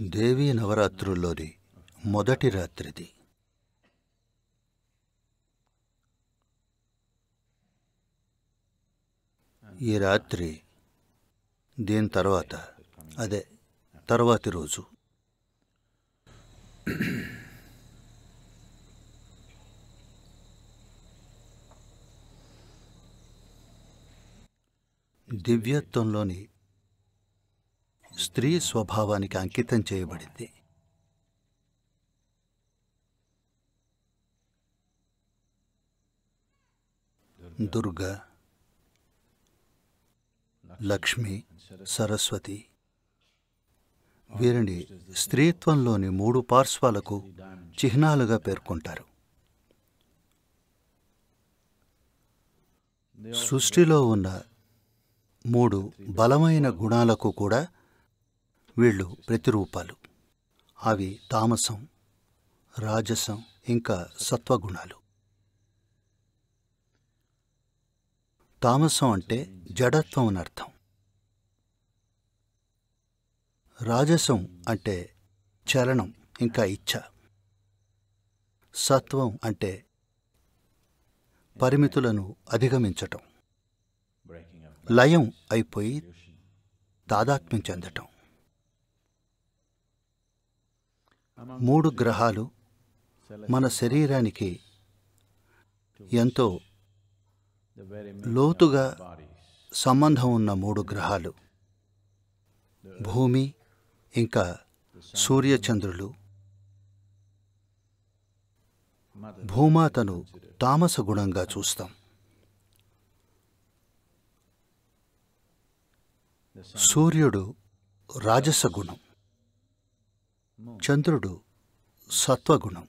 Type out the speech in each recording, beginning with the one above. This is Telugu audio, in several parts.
దేవీ నవరాత్రుల్లోని మొదటి రాత్రిది. ఈ రాత్రి దీని తర్వాత అదే తర్వాతి రోజు. దివ్యత్వంలోని స్త్రీ స్వభావానికి అంకితం చేయబడింది. దుర్గా లక్ష్మి సరస్వతి వీరిని స్త్రీత్వంలోని మూడు పార్శ్వాలకు చిహ్నాలుగా పేర్కొంటారు. సృష్టిలో ఉన్న మూడు బలమైన గుణాలకు కూడా వీళ్ళు ప్రతిరూపాలు. అవి తామసం రాజసం ఇంకా సత్వగుణాలు. తామసం అంటే జడత్వం అని అర్థం. రాజసం అంటే చలనం ఇంకా ఇచ్ఛ సత్వం అంటే పరిమితులను అధిగమించటం. లయం అయిపోయి తాదాత్మ్యం చెందటం. మూడు గ్రహాలు మన శరీరానికి ఎంతో లోతుగా సంబంధం ఉన్న మూడు గ్రహాలు. భూమి ఇంకా సూర్యచంద్రులు. భూమాతను తామస గుణంగా చూస్తాం. సూర్యుడు రాజస గుణం. చంద్రుడు సత్వగుణం.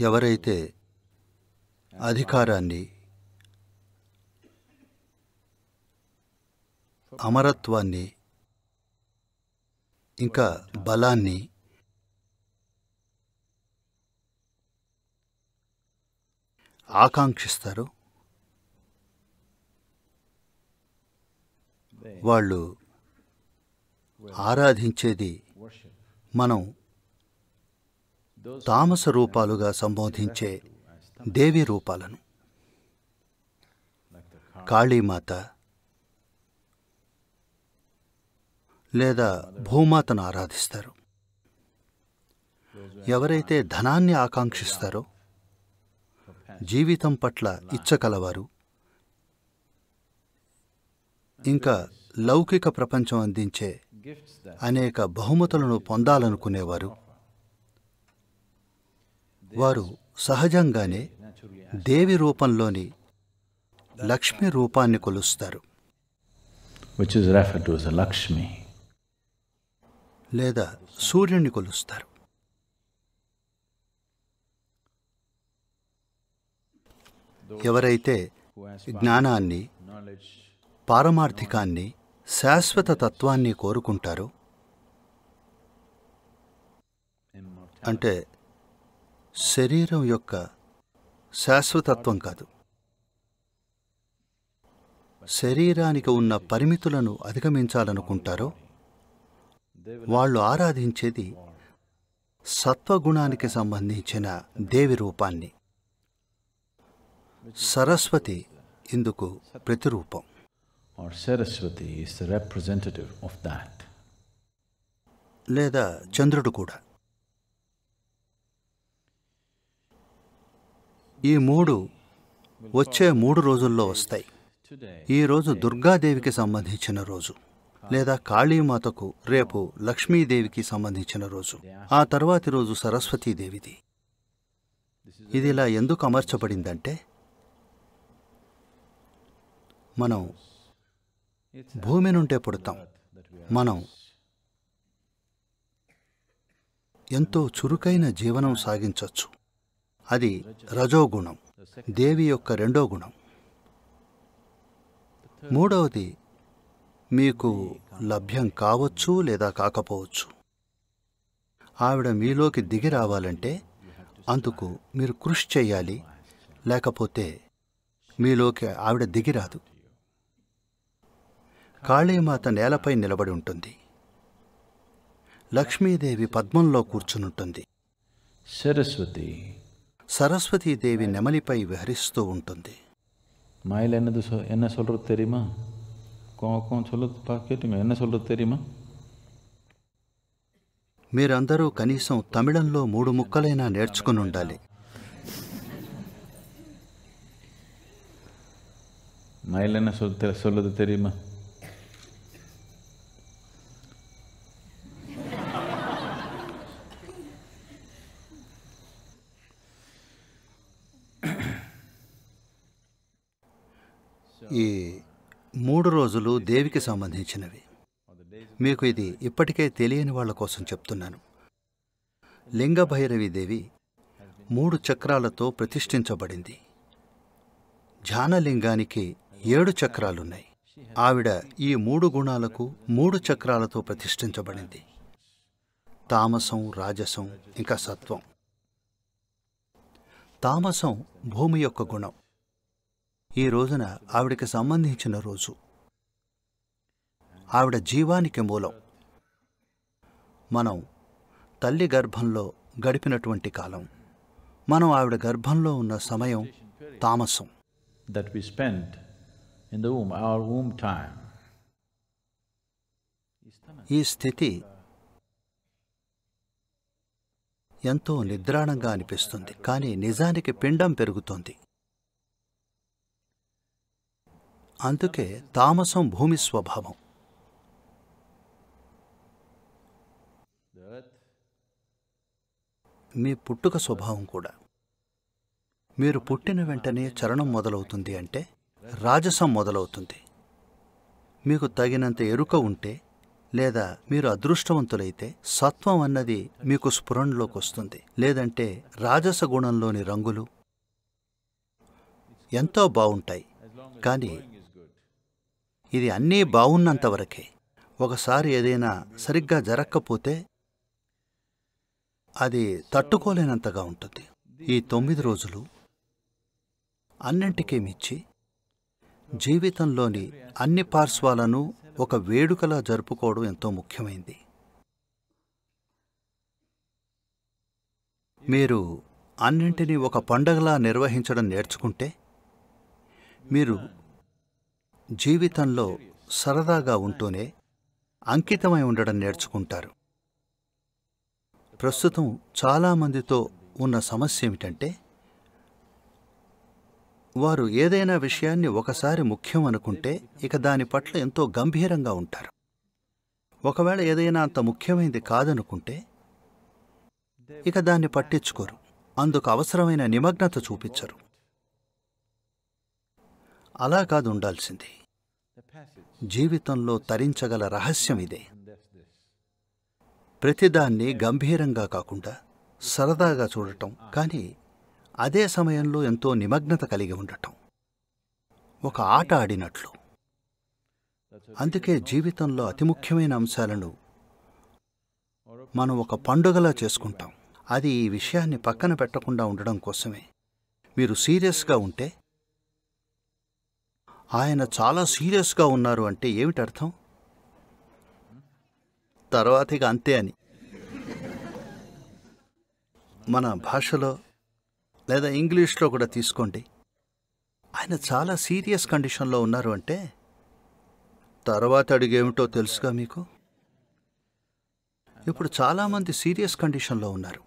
ఎవరైతే అధికారాన్ని అమరత్వాన్ని ఇంకా బలాన్ని ఆకాంక్షిస్తారు. వాళ్ళు ఆరాధించేది మనం తామస రూపాలుగా సంబోధించే దేవి రూపాలను. కాళీమాత లేదా భూమాతను ఆరాధిస్తారు. ఎవరైతే ధనాన్ని ఆకాంక్షిస్తారో జీవితం పట్ల ఇచ్చకలవారు. ఇంకా లౌకిక ప్రపంచం అందించే అనేక బహుమతులను పొందాలనుకునేవారు. వారు సహజంగానే దేవి రూపంలోని లక్ష్మి రూపాన్ని కొలుస్తారు. Lakshmi. లేదా సూర్యుని కొలుస్తారు. ఎవరైతే జ్ఞానాన్ని పారమార్థికాన్ని శాశ్వత తత్వాన్ని కోరుకుంటారో అంటే శరీరం యొక్క శాశ్వతత్వం కాదు. శరీరానికి ఉన్న పరిమితులను అధిగమించాలనుకుంటారో వాళ్ళు ఆరాధించేది సత్వగుణానికి సంబంధించిన దేవి రూపాన్ని. సరస్వతి ఇందుకు ప్రతిరూపం. లేదా చంద్రుడు కూడా. ఈ మూడు వచ్చే మూడు రోజుల్లో వస్తాయి. ఈ రోజు దుర్గాదేవికి సంబంధించిన రోజు లేదా కాళీమాతకు రేపు లక్ష్మీదేవికి సంబంధించిన రోజు. ఆ తర్వాతి రోజు సరస్వతీదేవిది. ఇది ఇలా ఎందుకు అమర్చబడిందంటే మనం భూమి నుండే పుడతాం. మనం ఎంతో చురుకైన జీవనం సాగించవచ్చు అది రజోగుణం దేవి యొక్క రెండో గుణం. మూడవది మీకు లభ్యం కావచ్చు లేదా కాకపోవచ్చు. ఆవిడ మీలోకి దిగి రావాలంటే అందుకు మీరు కృషి చేయాలి లేకపోతే మీలోకి ఆవిడ దిగిరాదు కాళీమాత నేలపై నిలబడి ఉంటుంది. లక్ష్మీదేవి పద్మంలో కూర్చునుంటుంది. సరస్వతి. సరస్వతీదేవి నెమలిపై విహరిస్తూ ఉంటుంది. మాయలు ఎన్న తెరీమా? కోకం తెరీమా? మీరందరూ కనీసం తమిళంలో మూడు ముక్కలైనా నేర్చుకుని ఉండాలి. మైలన్న సొల్ సొల్లదు తెరీమా? రోజులు దేవికి సంబంధించినవి. మీకు ఇది ఇప్పటికే తెలియని వాళ్ళ కోసం చెప్తున్నాను. లింగభైరవి దేవి మూడు చక్రాలతో ప్రతిష్ఠించబడింది. ధ్యానలింగానికి ఏడు చక్రాలున్నాయి. ఆవిడ ఈ మూడు గుణాలకు మూడు చక్రాలతో ప్రతిష్ఠించబడింది. తామసం రాజసం ఇంకా సత్వం. తామసం భూమి యొక్క గుణం. ఈ రోజున ఆవిడకి సంబంధించిన రోజు. ఆవిడ జీవానికి మూలం. మనం తల్లి గర్భంలో గడిపినటువంటి కాలం. మనం ఆవిడ గర్భంలో ఉన్న సమయం తామసం. That we spent in the womb, our womb time. ఈ స్థితి ఎంతో నిద్రాణంగా అనిపిస్తుంది. కానీ నిజానికి పిండం పెరుగుతోంది. అందుకే తామసం భూమి స్వభావం. మీ పుట్టుక స్వభావం కూడా. మీరు పుట్టిన వెంటనే చరణం మొదలవుతుంది అంటే రాజసం మొదలవుతుంది. మీకు తగినంత ఎరుక ఉంటే లేదా మీరు అదృష్టవంతులైతే సత్వం అన్నది మీకు స్ఫురణలోకి వస్తుంది. లేదంటే రాజస గుణంలోని రంగులు ఎంతో బాగుంటాయి కానీ ఇది అన్నీ బాగున్నంతవరకే ఒకసారి ఏదైనా సరిగ్గా జరక్కపోతే అది తట్టుకోలేనంతగా ఉంటుంది. ఈ తొమ్మిది రోజులు అన్నింటికీ మిచ్చి జీవితంలోని అన్ని పార్శ్వాలను ఒక వేడుకలా జరుపుకోవడం ఎంతో ముఖ్యమైంది. మీరు అన్నింటినీ ఒక పండగలా నిర్వహించడం నేర్చుకుంటే మీరు జీవితంలో సరదాగా ఉంటూనే అంకితమై ఉండడం నేర్చుకుంటారు. ప్రస్తుతం చాలామందితో ఉన్న సమస్య ఏమిటంటే వారు ఏదైనా విషయాన్ని ఒకసారి ముఖ్యం అనుకుంటే ఇక దాని పట్ల ఎంతో గంభీరంగా ఉంటారు. ఒకవేళ ఏదైనా అంత ముఖ్యమైనది కాదనుకుంటే ఇక దాన్ని పట్టించుకోరు. అందుకు అవసరమైన నిమగ్నత చూపించరు. అలా కాదు ఉండాల్సింది. జీవితంలో తరించగల రహస్యం ఇదే. ప్రతిదాన్ని గంభీరంగా కాకుండా సరదాగా చూడటం కానీ అదే సమయంలో ఎంతో నిమగ్నత కలిగి ఉండటం. ఒక ఆట ఆడినట్లు. అందుకే జీవితంలో అతి ముఖ్యమైన అంశాలను మనం ఒక పండుగలా చేసుకుంటాం. అది ఈ విషయాన్ని పక్కన పెట్టకుండా ఉండడం కోసమే. మీరు సీరియస్గా ఉంటే ఆయన చాలా సీరియస్గా ఉన్నారు అంటే ఏమిటి అర్థం తర్వాత ఇక అంతే అని. మన భాషలో లేదా ఇంగ్లీష్లో కూడా తీసుకోండి. ఆయన చాలా సీరియస్ కండిషన్లో ఉన్నారు అంటే తర్వాత అడిగేమిటో తెలుసుగా మీకు? ఇప్పుడు చాలామంది సీరియస్ కండిషన్లో ఉన్నారు.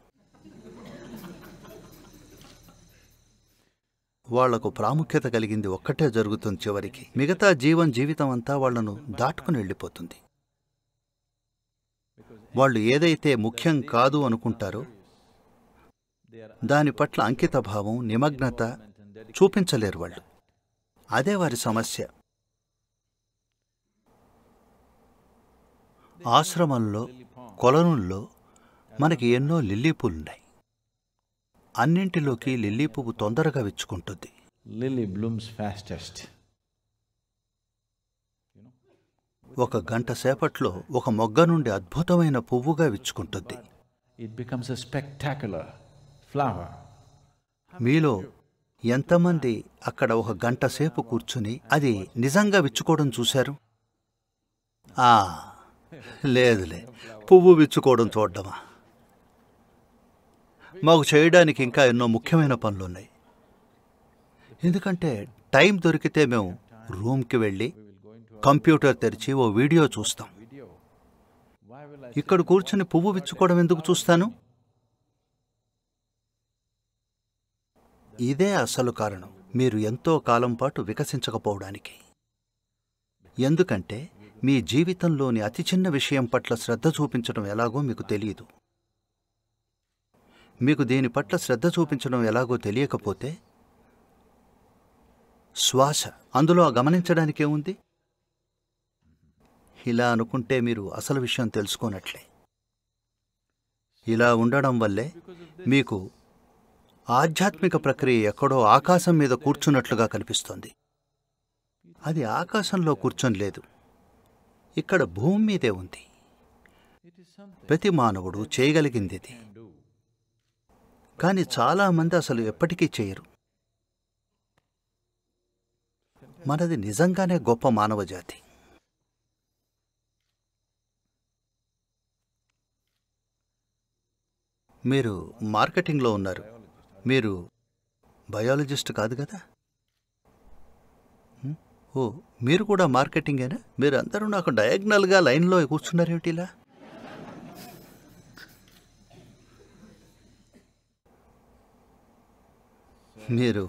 వాళ్ళకు ప్రాముఖ్యత కలిగింది ఒక్కటే జరుగుతుంది చివరికి. మిగతా జీవన్ జీవితం అంతా వాళ్ళను దాటుకుని వెళ్ళిపోతుంది. వాళ్ళు ఏదైతే ముఖ్యం కాదు అనుకుంటారో దాని పట్ల అంకితభావం నిమగ్నత చూపించలేరు వాళ్ళు. అదే వారి సమస్య. ఆశ్రమంలో కొలనుల్లో మనకి ఎన్నో లిల్లీ పూలున్నాయి అన్నింటిలోకి లిల్లీ పువ్వు తొందరగా విచ్చుకుంటుంది. Lily Bloom's fastest. ఒక గంట సేపట్లో ఒక మొగ్గ నుండి అద్భుతమైన పువ్వుగా విచ్చుకుంటుంది. A spectacular flower. మీలో ఎంతమంది అక్కడ ఒక గంట సేపు కూర్చుని అది నిజంగా విచ్చుకోవడం చూశారు? ఆ లేదులే. పువ్వు విచ్చుకోవడం చూడడమా? మాకు చేయడానికి ఇంకా ఎన్నో ముఖ్యమైన పనులున్నాయి. ఎందుకంటే టైం దొరికితే మేము రూమ్కి వెళ్ళి కంప్యూటర్ తెరిచి ఓ వీడియో చూస్తాం. ఇక్కడ కూర్చుని పువ్వు విచ్చుకోవడం ఎందుకు చూస్తాను? ఇదే అసలు కారణం. మీరు ఎంతో కాలం పాటు వికసించకపోవడానికి. ఎందుకంటే మీ జీవితంలోని అతి చిన్న విషయం పట్ల శ్రద్ధ చూపించడం ఎలాగో మీకు తెలియదు. మీకు దీని పట్ల శ్రద్ధ చూపించడం ఎలాగో తెలియకపోతే శ్వాస అందులో గమనించడానికే ఉంది ఇలా అనుకుంటే మీరు అసలు విషయం తెలుసుకోనట్లే. ఇలా ఉండడం వల్లే మీకు ఆధ్యాత్మిక ప్రక్రియ ఎక్కడో ఆకాశం మీద కూర్చున్నట్లుగా కనిపిస్తోంది. అది ఆకాశంలో కూర్చొని లేదు. ఇక్కడ భూమి మీదే ఉంది. ప్రతి మానవుడు చేయగలిగింది ఇది కానీ చాలామంది అసలు ఎప్పటికీ చేయరు. మనది నిజంగానే గొప్ప మానవ జాతి మీరు మార్కెటింగ్లో ఉన్నారు. మీరు బయాలజిస్ట్ కాదు కదా? ఓ మీరు కూడా మార్కెటింగేనా? మీరు అందరూ నాకు డయాగ్నల్గా లైన్లో కూర్చున్నారేమిటి ఇలా? మీరు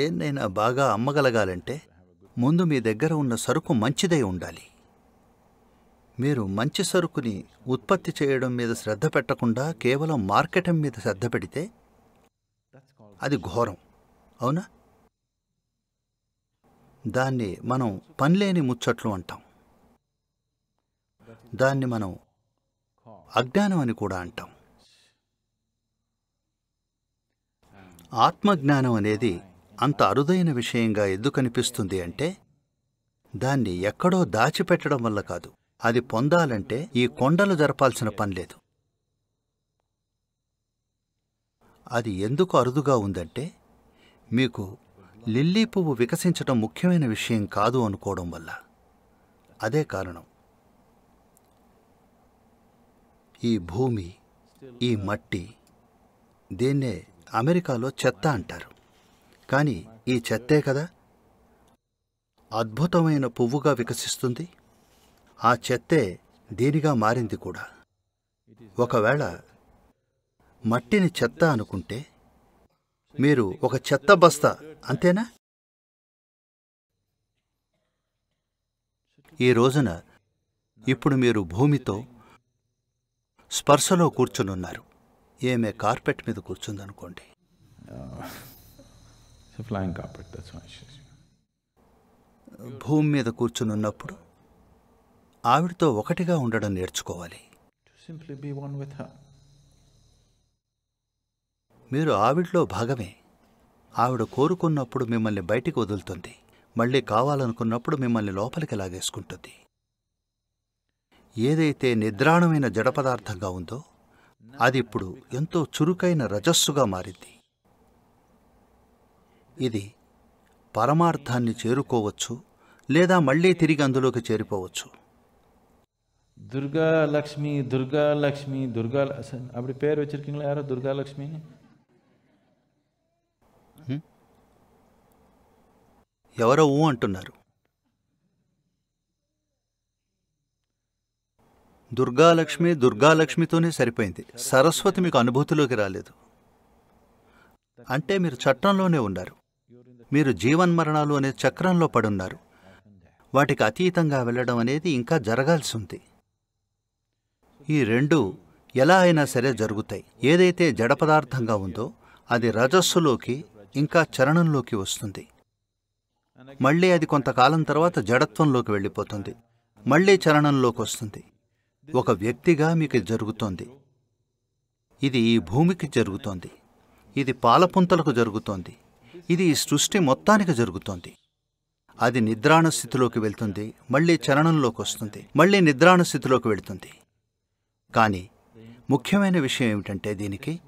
దేన్నైనా బాగా అమ్మగలగాలంటే ముందు మీ దగ్గర ఉన్న సరుకు మంచిదై ఉండాలి. మీరు మంచి సరుకుని ఉత్పత్తి చేయడం మీద శ్రద్ధ పెట్టకుండా కేవలం మార్కెటింగ్ మీద శ్రద్ధ పెడితే అది ఘోరం. అవునా? దాన్ని మనం పనిలేని ముచ్చట్లు అంటాం. దాన్ని మనం అజ్ఞానం అని కూడా అంటాం. ఆత్మజ్ఞానం అనేది అంత అరుదైన విషయంగా ఎందుకు అనిపిస్తుంది అంటే దాన్ని ఎక్కడో దాచిపెట్టడం వల్ల కాదు. అది పొందాలంటే ఈ కొండలు జరపాల్సిన పని లేదు. అది ఎందుకు అరుదుగా ఉందంటే మీకు లిల్లీ పువ్వు వికసించటం ముఖ్యమైన విషయం కాదు అనుకోవడం వల్ల. అదే కారణం. ఈ భూమి ఈ మట్టి దీన్నే అమెరికాలో చెత్త అంటారు. కానీ ఈ చెత్తే కదా? అద్భుతమైన పువ్వుగా వికసిస్తుంది. ఆ చెత్తే దీనిగా మారింది కూడా. ఒకవేళ మట్టిని చెత్త అనుకుంటే మీరు ఒక చెత్త బస్తా అంతేనా? ఈ రోజున ఇప్పుడు మీరు భూమితో స్పర్శలో కూర్చునున్నారు. ఏమే కార్పెట్ మీద కూర్చుందనుకోండి. భూమి మీద కూర్చునున్నప్పుడు ఆవిడతో ఒకటిగా ఉండడం నేర్చుకోవాలి. Her. మీరు ఆవిడలో భాగమే. ఆవిడ కోరుకున్నప్పుడు మిమ్మల్ని బయటికి వదులుతుంది. మళ్ళీ కావాలనుకున్నప్పుడు మిమ్మల్ని లోపలికి లాగేసుకుంటుంది. ఏదైతే నిద్రాణమైన జడ పదార్థంగా ఉందో అది ఇప్పుడు ఎంతో చురుకైన రజస్సుగా మారింది. ఇది పరమార్థాన్ని చేరుకోవచ్చు లేదా మళ్ళీ తిరిగి అందులోకి చేరిపోవచ్చు துர்கா லக்ஷ்மி துர்கா லக்ஷ்மி துர்கா ல- ச- அப்படி பேர் வச்சிருக்கீங்களா யாரோ துர்கா லக்ஷ்மின்னு ఎవరో ఊ అంటున్నారు దుర్గాలక్ష్మి దుర్గాలక్ష్మితోనే సరిపోయింది సరస్వతి మీకు అనుభూతిలోకి రాలేదు అంటే మీరు చట్టంలోనే ఉన్నారు మీరు జీవన్మరణాలు అనే చక్రంలో పడున్నారు. వాటికి అతీతంగా వెళ్ళడం అనేది ఇంకా జరగాల్సి ఉంది ఈ రెండు ఎలా అయినా సరే జరుగుతాయి. ఏదైతే జడ పదార్థంగా ఉందో అది రజస్సులోకి ఇంకా చరణంలోకి వస్తుంది. మళ్ళీ అది కొంతకాలం తర్వాత జడత్వంలోకి వెళ్ళిపోతుంది. మళ్ళీ చరణంలోకి వస్తుంది. ఒక వ్యక్తిగా మీకు జరుగుతోంది. ఇది ఈ భూమికి జరుగుతోంది. ఇది పాలపుంతలకు జరుగుతోంది. ఇది ఈ సృష్టి మొత్తానికి జరుగుతోంది. అది నిద్రాణ స్థితిలోకి వెళ్తుంది మళ్ళీ చలనంలోకి వస్తుంది మళ్ళీ నిద్రాణ స్థితిలోకి వెళ్తుంది. కానీ ముఖ్యమైన విషయం ఏమిటంటే దీనికి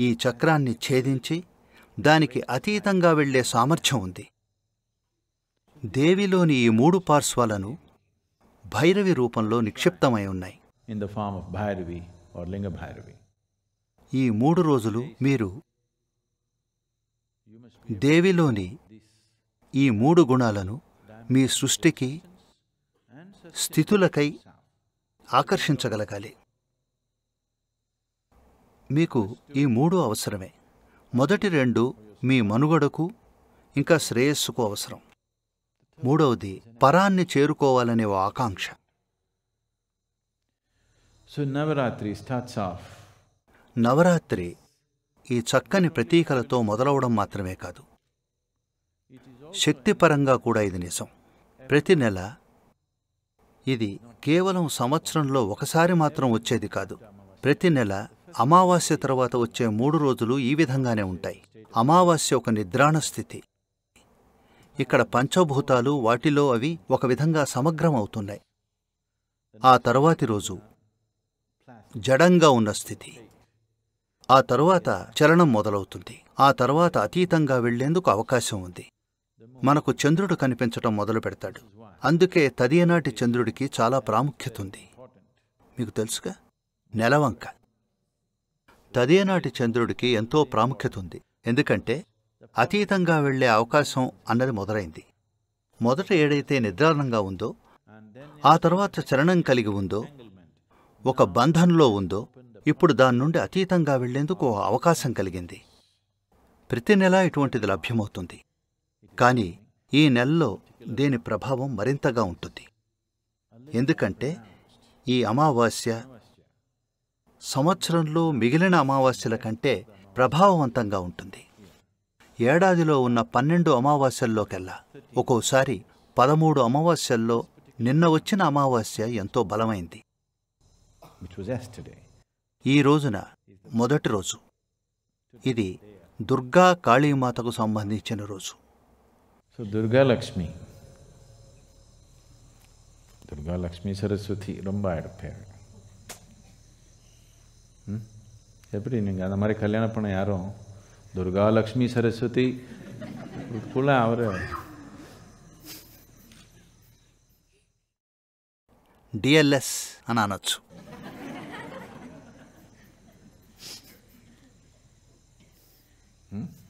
ఈ చక్రాన్ని ఛేదించి దానికి అతీతంగా వెళ్ళే సామర్థ్యం ఉంది. దేవిలోని ఈ మూడు పార్శ్వాలను భైరవి రూపంలో నిక్షిప్తమై ఉన్నాయి. ఈ మూడు రోజులు మీరు దేవిలోని ఈ మూడు గుణాలను మీ సృష్టికి స్థితులకై ఆకర్షించగలగాలి. మీకు ఈ మూడు అవసరమే. మొదటి రెండు మీ మనుగడకు ఇంకా శ్రేయస్సుకు అవసరం. మూడవది పరాన్ని చేరుకోవాలనే ఓ ఆకాంక్ష. Off నవరాత్రి ఈ చక్కని ప్రతీకలతో మొదలవడం మాత్రమే కాదు. శక్తిపరంగా కూడా ఇది నిజం. ప్రతి నెల ఇది కేవలం సంవత్సరంలో ఒకసారి మాత్రం వచ్చేది కాదు. ప్రతి నెల అమావాస్య తర్వాత వచ్చే మూడు రోజులు ఈ విధంగానే ఉంటాయి. అమావాస్య ఒక నిద్రాణ స్థితి. ఇక్కడ పంచభూతాలు వాటిలో అవి ఒక విధంగా సమగ్రం అవుతున్నాయి ఆ తర్వాతి రోజు జడంగా ఉన్న స్థితి. ఆ తరువాత చలనం మొదలవుతుంది. ఆ తర్వాత అతీతంగా వెళ్ళేందుకు అవకాశం ఉంది. మనకు చంద్రుడు కనిపించటం మొదలు పెడతాడు. అందుకే తదియనాటి చంద్రుడికి చాలా ప్రాముఖ్యత ఉంది. మీకు తెలుసుగా? నెలవంక. తదియనాటి చంద్రుడికి ఎంతో ప్రాముఖ్యత ఉంది. ఎందుకంటే అతీతంగా వెళ్ళే అవకాశం అన్నది మొదలైంది. మొదట ఏడైతే నిద్రాణంగా ఉందో ఆ తర్వాత చలనం కలిగి ఉందో ఒక బంధంలో ఉందో ఇప్పుడు దాని నుండి అతీతంగా వెళ్ళేందుకు అవకాశం కలిగింది. ప్రతి నెల ఇటువంటిది లభ్యమవుతుంది. కానీ ఈ నెలలో దీని ప్రభావం మరింతగా ఉంటుంది. ఎందుకంటే ఈ అమావాస్య సంవత్సరంలో మిగిలిన అమావాస్యల కంటే ప్రభావవంతంగా ఉంటుంది. ఏడాదిలో ఉన్న పన్నెండు అమావాస్యల్లోకెల్లా ఒక్కోసారి పదమూడు అమావాస్యల్లో నిన్న వచ్చిన అమావాస్య ఎంతో బలమైంది. Which was yesterday. ఈ రోజున మొదటి రోజు ఇది దుర్గా కాళీమాతకు సంబంధించిన రోజు So Durga Lakshmi. Durga Lakshmi Saraswati ரொம்ப எடுப்பேன் ம் எப்படி நீங்கள் அந்த மாதிரி கல்யாணம் பண்ண யாரும் துர்கா லக்ஷ்மி சரஸ்வதி இதுக்குள்ள அவர் డిఎల్ఎస్ అని అనొచ్చు Hmm?